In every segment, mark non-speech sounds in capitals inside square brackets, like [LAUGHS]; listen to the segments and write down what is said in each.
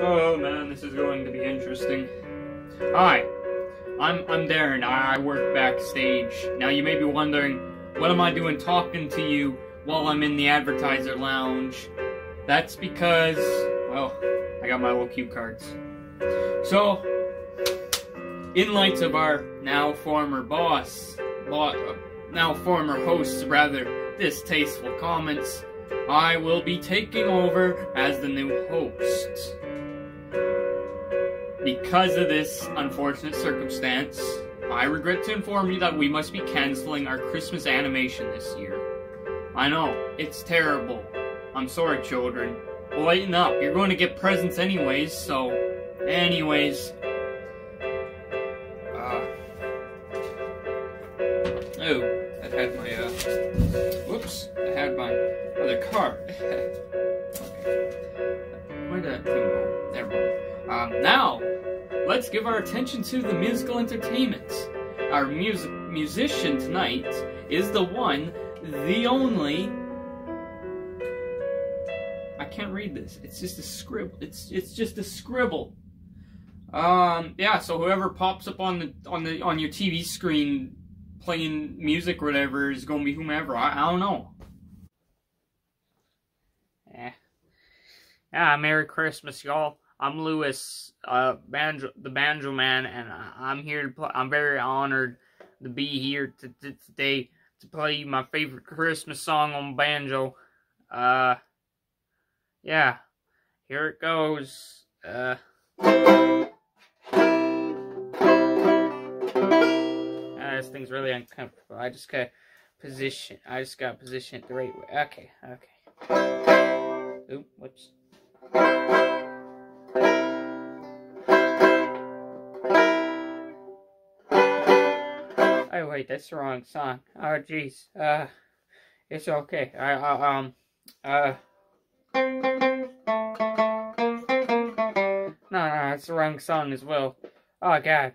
Oh man, this is going to be interesting. Hi, I'm I'm Darren. I, work backstage. Now you may be wondering, what am I doing talking to you while I'm in the advertiser lounge? That's because, well, I got my little cue cards. So, in light of our now former boss, bo- now former hosts rather, distasteful comments, I will be taking over as the new host. Because of this unfortunate circumstance, I regret to inform you that we must be canceling our Christmas animation this year. I know, it's terrible. I'm sorry, children. Lighten up, you're going to get presents anyways, so... Anyways... let's give our attention to the musical entertainment. Our music musician tonight is the one, the only. I can't read this. It's just a scribble. It's it's just a scribble. Um, yeah. So whoever pops up on the on the on your TV screen playing music or whatever is gonna be whomever. I, I don't know. Yeah. Yeah. Merry Christmas, y'all. I'm Lewis, uh, banjo, the banjo man, and I'm here to play. I'm very honored to be here to, to, today to play my favorite Christmas song on banjo. Uh, yeah, here it goes. Uh, uh this thing's really uncomfortable. I just got position. I just got position it the right way. Okay, okay. Oop, whoops. Wait, that's the wrong song. Oh jeez. Uh, it's okay. I, I um uh. No, no, that's the wrong song as well. Oh god.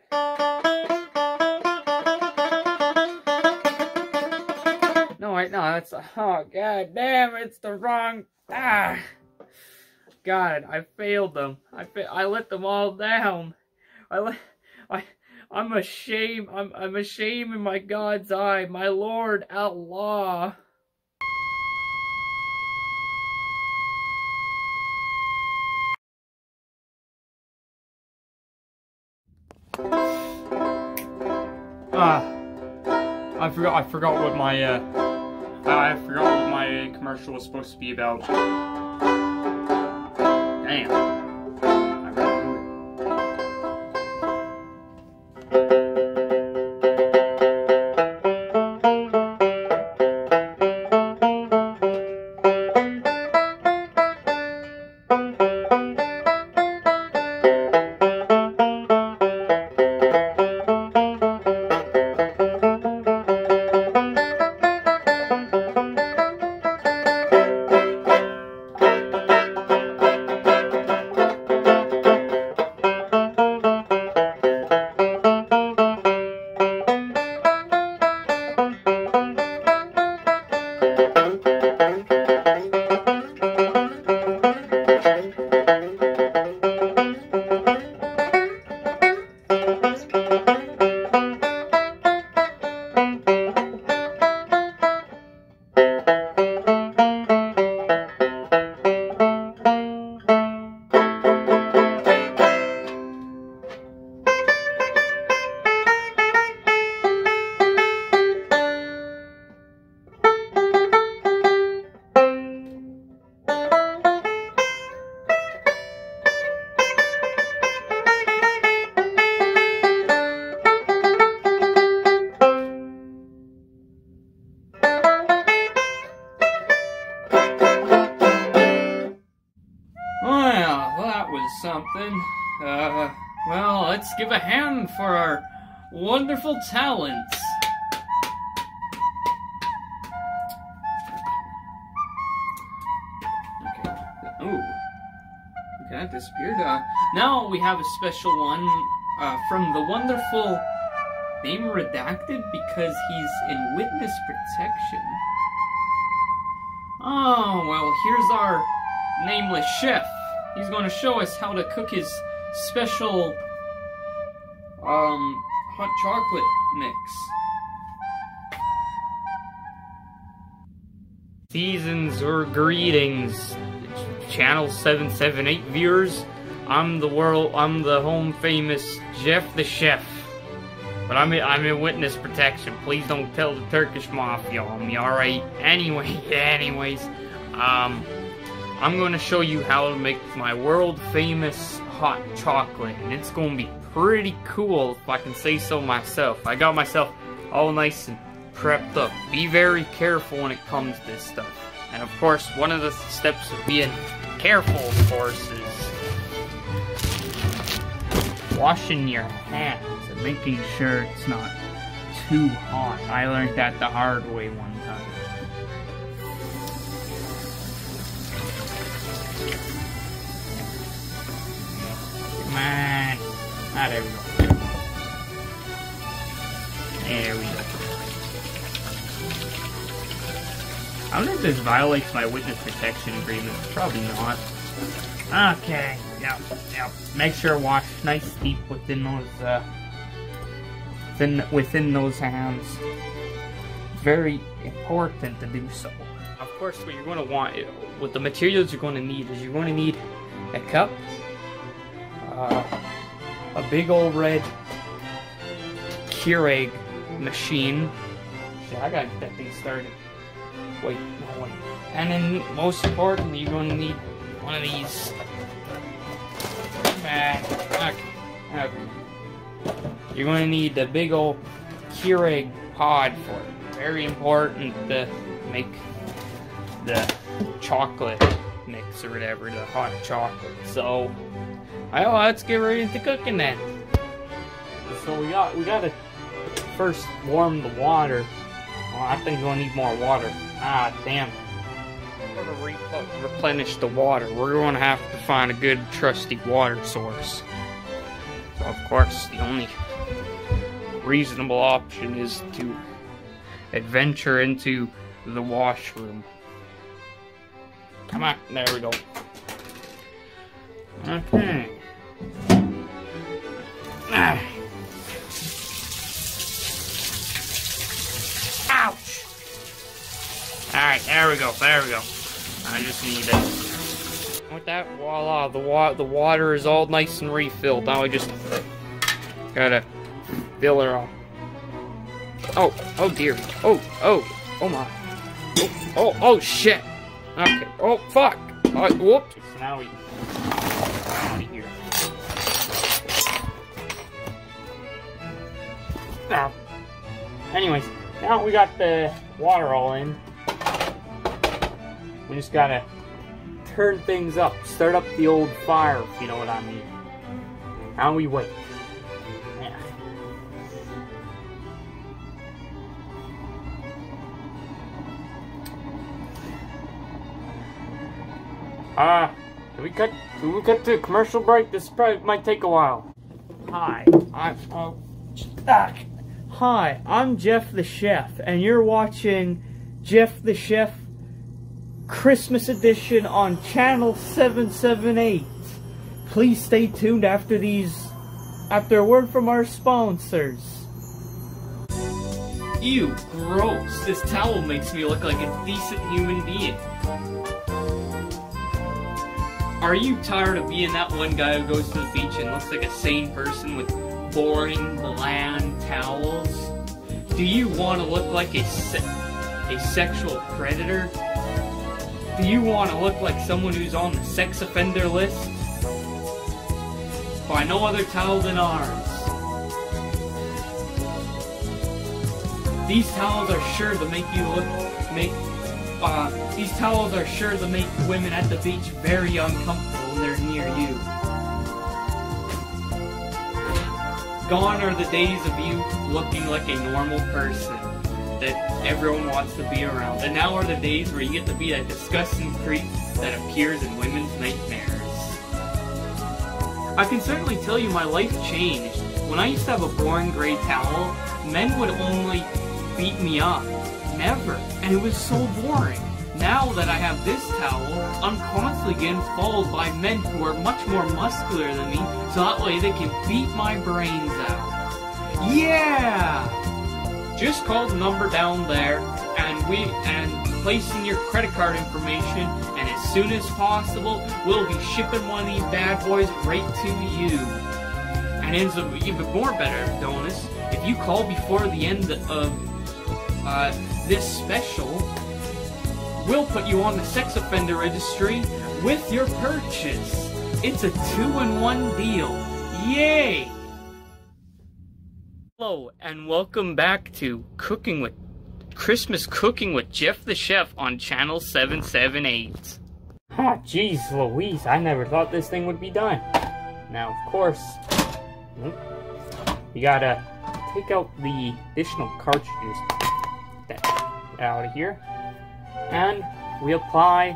No, wait, no, that's oh god damn, it's the wrong ah. God, I failed them. I fa I let them all down. I let I I'm ashamed. I'm I'm ashamed in my God's eye, my Lord outlaw. Ah, I forgot. I forgot what my uh, I forgot what my commercial was supposed to be about. Damn. Wonderful talents. Okay. Ooh. Okay, that disappeared. Uh, now we have a special one uh, from the wonderful name redacted because he's in witness protection. Oh, well, here's our nameless chef. He's going to show us how to cook his special um hot chocolate mix. Seasons or greetings, channel 778 viewers. I'm the world, I'm the home famous Jeff the Chef. But I'm in, I'm in witness protection. Please don't tell the Turkish Mafia on me, alright? [LAUGHS] Anyway, anyways, um, I'm going to show you how to make my world famous hot chocolate. And it's going to be pretty cool if I can say so myself. I got myself all nice and prepped up. Be very careful when it comes to this stuff. And of course, one of the steps of being careful, of course, is washing your hands and making sure it's not too hot. I learned that the hard way one time. Come. Ah, there we go. There we go. I wonder if this violates my witness protection agreement. Probably not. Okay, yep, yep. Make sure wash nice deep within those, uh, within, within those hands. Very important to do so. Of course, what you're going to want, what the materials you're going to need is you're going to need a cup, uh, a big old red Keurig machine. Shit, I gotta get that thing started. Wait, no wait. And then, most importantly, you're to need one of these. Okay, okay. You're to need the big old Keurig pod for it. Very important to make the chocolate mix or whatever, the hot chocolate. So, well, let's get ready to cooking then. So we got we gotta first warm the water. Well, I think we'll need more water. Ah, damn. We're gonna re replenish the water. We're gonna have to find a good, trusty water source. So, of course, the only reasonable option is to adventure into the washroom. Come on, there we go. Okay. Ouch! Alright, there we go, there we go. I just need it. With that, voila, the, wa the water is all nice and refilled. Now I just gotta fill her up. Oh, oh dear. Oh, oh, oh my. Oh, oh, oh shit. Okay. Oh, fuck. Oh, whoops. Now we out of here. Now, anyways, now we got the water all in. We just gotta turn things up, start up the old fire, if you know what I mean. Now we wait. Yeah. Ah, uh, can we cut? Can we cut to a commercial break? This probably might take a while. Hi, I'm. Oh, ah, hi, I'm Jeff the Chef, and you're watching Jeff the Chef Christmas edition on channel 778. Please stay tuned after these, after a word from our sponsors. Ew, gross. This towel makes me look like a decent human being. Are you tired of being that one guy who goes to the beach and looks like a sane person with boring, bland towels? Do you want to look like a, se a sexual predator? Do you want to look like someone who's on the sex offender list? Buy no other towel than ours. These towels are sure to make you look, make, uh, these towels are sure to make women at the beach very uncomfortable when they're near you. Gone are the days of you looking like a normal person that everyone wants to be around. And now are the days where you get to be that disgusting creep that appears in women's nightmares. I can certainly tell you my life changed. When I used to have a boring gray towel, men would only beat me up. Never. And it was so boring. Now that I have this towel, I'm constantly getting followed by men who are much more muscular than me, so that way they can beat my brains out. Yeah! Just call the number down there, and we and place in your credit card information, and as soon as possible, we'll be shipping one of these bad boys right to you. And an even more better bonus if you call before the end of uh, this special. We'll put you on the sex offender registry with your purchase. It's a two-in-one deal. Yay! Hello, and welcome back to Cooking with Christmas Cooking with Jeff the Chef on Channel 778. Ah, jeez Louise, I never thought this thing would be done. Now, of course, you gotta take out the additional cartridges that out of here, and we apply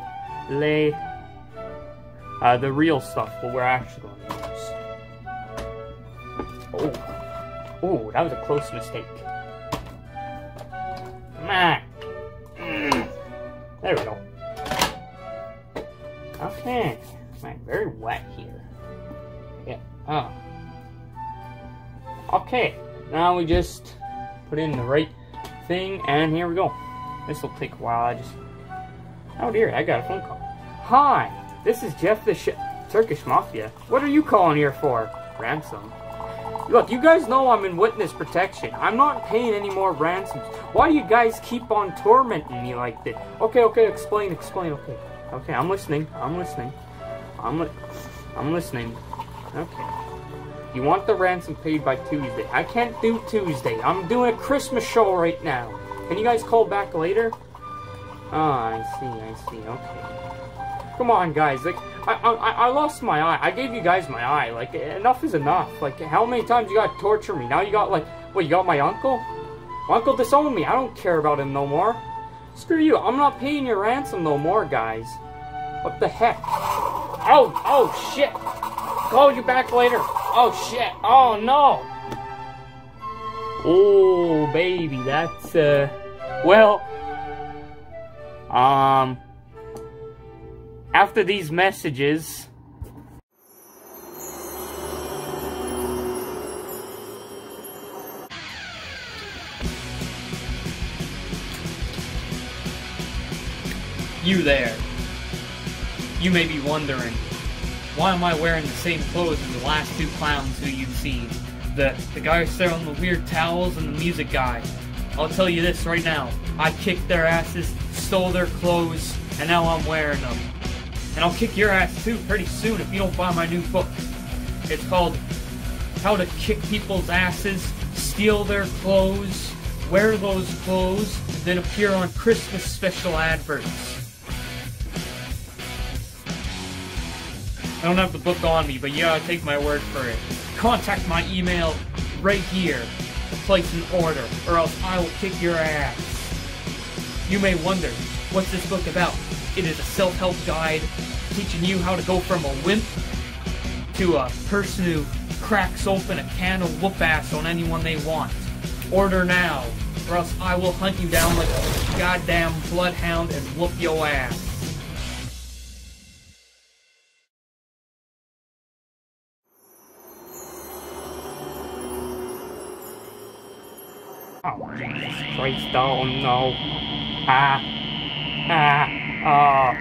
the uh, the real stuff, what we're actually going to use. Oh, oh, that was a close mistake. Mm. There we go. Okay. Man, very wet here. Yeah. Oh. Okay. Now we just put in the right thing, and here we go. This will take a while. I just. Oh dear, I got a phone call. Hi, this is Jeff the Sh Turkish Mafia. What are you calling here for? Ransom. Look, you guys know I'm in witness protection. I'm not paying any more ransoms. Why do you guys keep on tormenting me like this? Okay, okay, explain, explain, okay. Okay, I'm listening, I'm listening. I'm, li I'm listening. Okay. You want the ransom paid by Tuesday. I can't do Tuesday. I'm doing a Christmas show right now. Can you guys call back later? Oh, I see, I see, okay. Come on, guys, like, I, I, I lost my eye. I gave you guys my eye. Like, enough is enough. Like, how many times you gotta torture me? Now you got, like, what, you got my uncle? My uncle disowned me. I don't care about him no more. Screw you. I'm not paying your ransom no more, guys. What the heck? Oh, oh, shit. Call you back later. Oh, shit. Oh, no. Oh, baby, that's, uh, well, um, after these messages, You there. You may be wondering, why am I wearing the same clothes as the last two clowns who you've seen? The, the guy selling the weird towels and the music guy. I'll tell you this right now. I kicked their asses, stole their clothes, and now I'm wearing them. And I'll kick your ass too pretty soon if you don't buy my new book. It's called How to Kick People's Asses, Steal Their Clothes, Wear Those Clothes, then appear on Christmas special adverts. I don't have the book on me, but yeah, take my word for it. Contact my email right here to place an order, or else I will kick your ass. You may wonder, what's this book about? It is a self-help guide teaching you how to go from a wimp to a person who cracks open a can of whoop ass on anyone they want. Order now, or else I will hunt you down like a goddamn bloodhound and whoop your ass. Oh, Christ, oh no. Ah. Ah. Oh.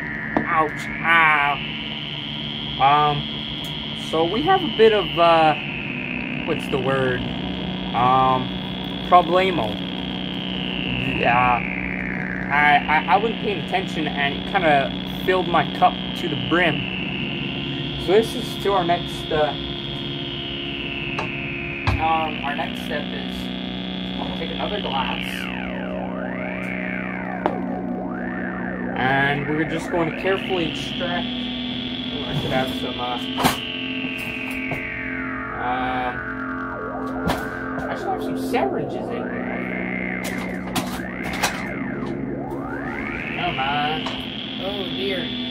Ouch. Ah. Um, so we have a bit of, uh, what's the word? Um, problemo. Yeah. I, I, I wasn't paying attention and kind of filled my cup to the brim. So this is to our next, uh, um, our next step is take another glass. And we're just going to carefully extract. Oh, I should have some, uh, uh, I should have some syringes in here. Come on. Oh dear.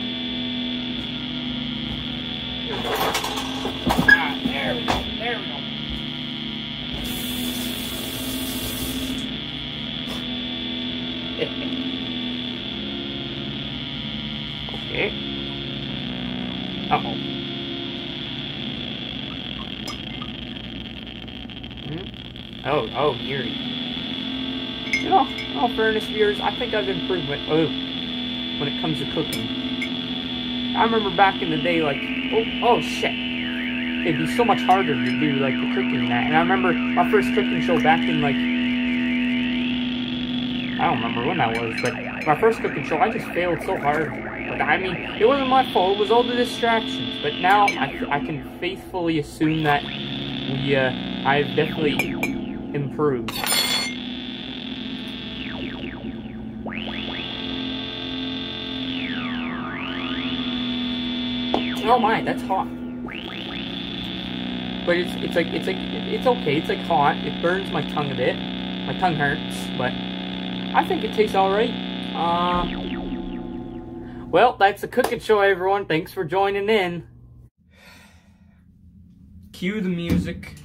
Oh, oh, Yuri. You know, in all fairness, viewers, I think I've improved when, oh, when it comes to cooking. I remember back in the day, like, oh, oh shit. It'd be so much harder to do, like, the cooking that. And I remember my first cooking show back in, like, I don't remember when that was, but my first cooking show, I just failed so hard. Like, I mean, it wasn't my fault, it was all the distractions. But now, I, I can faithfully assume that we, uh, I've definitely improved. Oh my, that's hot. But it's it's like it's like it's okay. It's like hot. It burns my tongue a bit. My tongue hurts, but I think it tastes all right. Uh, well, that's the cooking show, everyone. Thanks for joining in. Cue the music.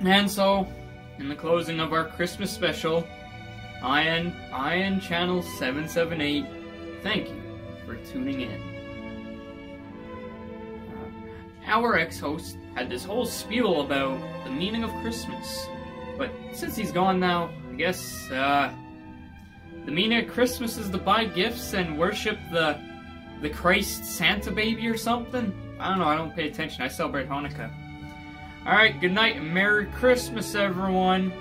And so, in the closing of our Christmas special, IN, IN Channel 778, thank you for tuning in. Uh, our ex-host had this whole spiel about the meaning of Christmas, but since he's gone now, I guess, uh, the meaning of Christmas is to buy gifts and worship the the Christ Santa baby or something? I don't know, I don't pay attention. I celebrate Hanukkah. Alright, good night and Merry Christmas, everyone.